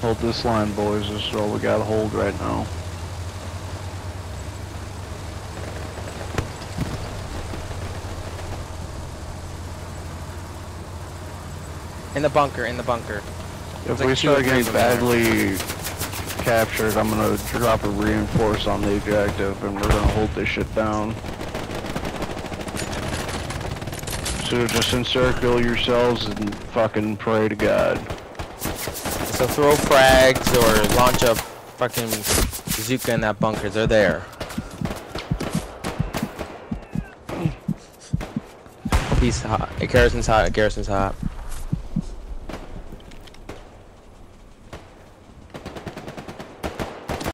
Hold this line, boys. This is all we gotta hold right now. In the bunker, in the bunker. If we start getting badly captured, I'm gonna drop a reinforce on the objective and we're gonna hold this shit down. So just encircle yourselves and fucking pray to God. So throw frags or launch a fucking bazooka in that bunker. They're there. He's hot. Garrison's hot. Garrison's hot.